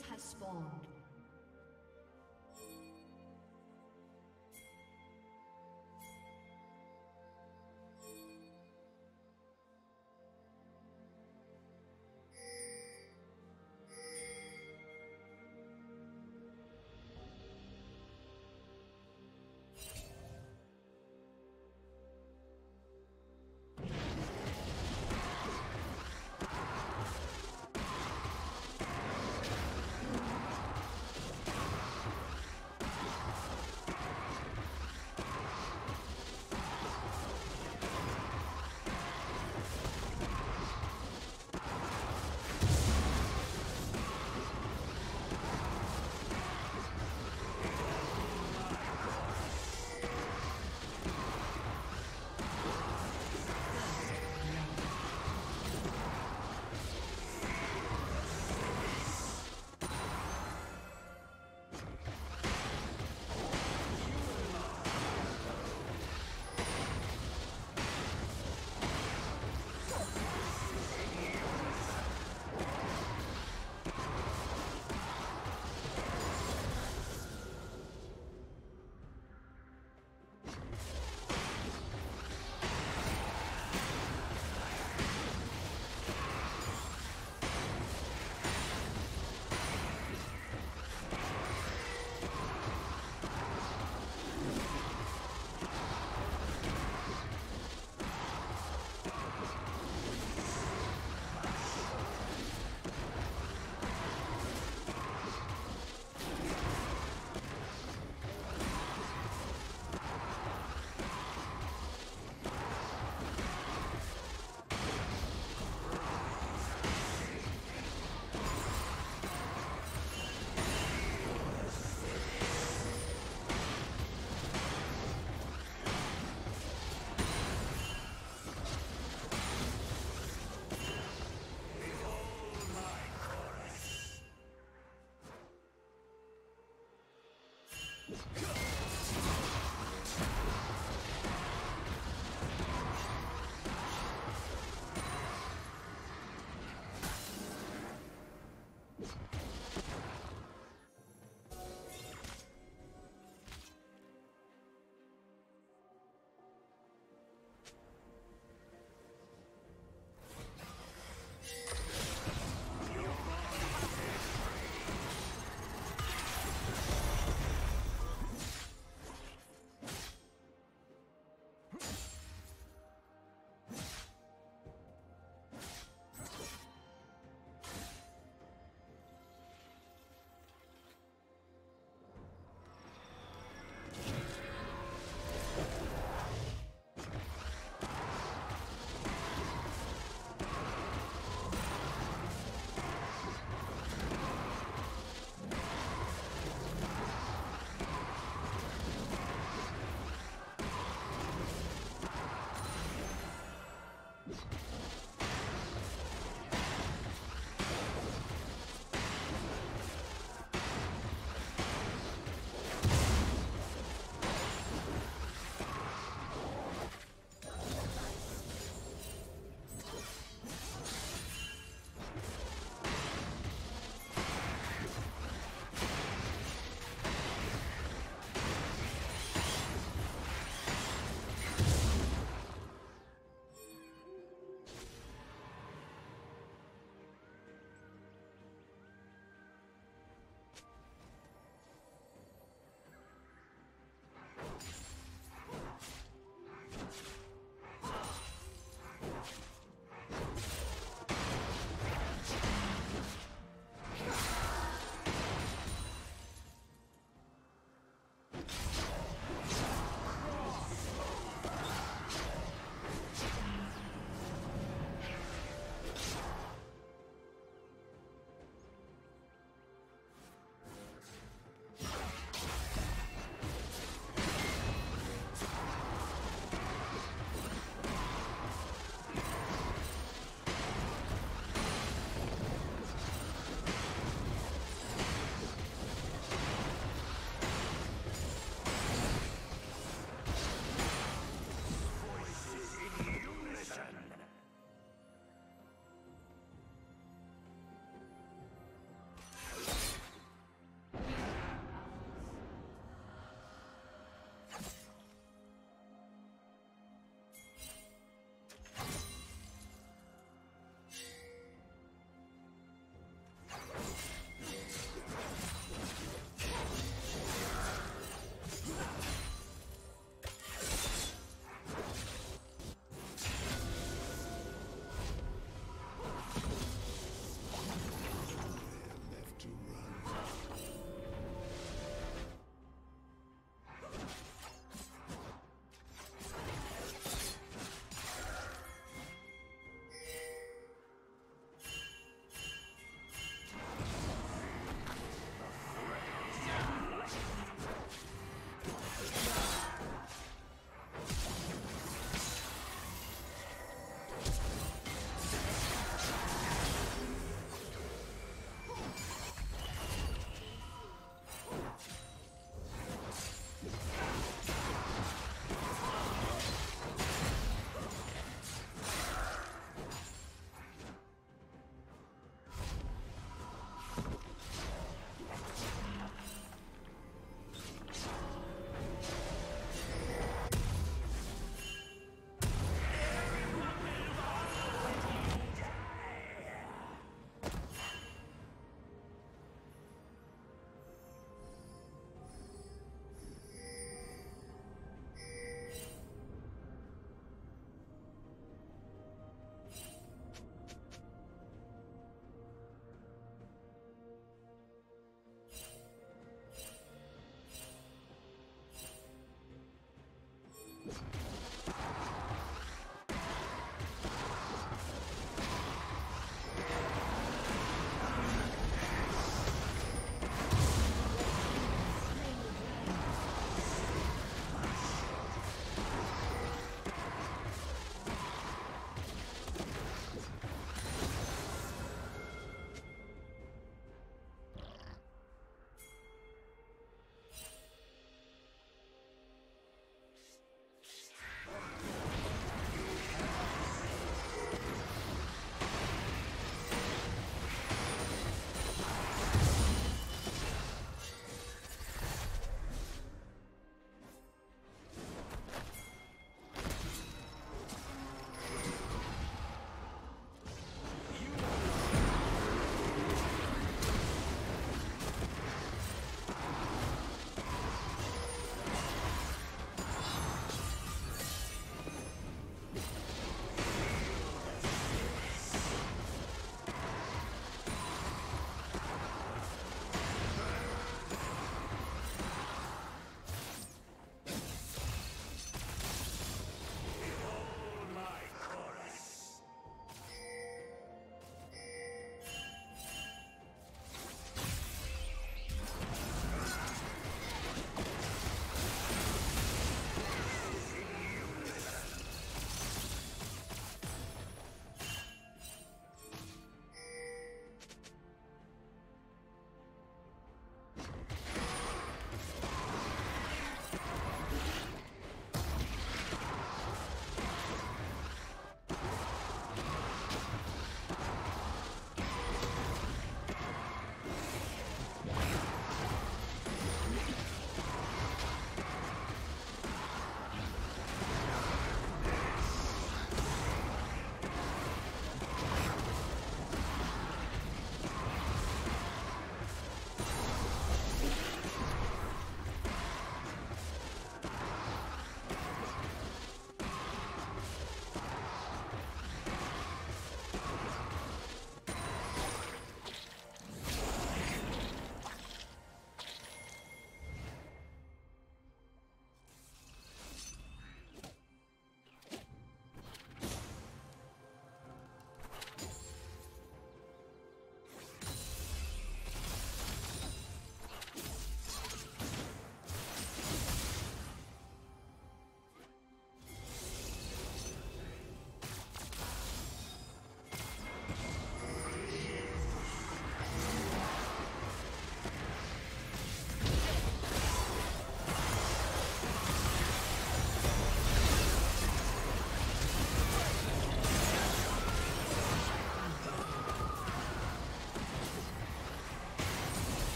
Have spawned. Let's go.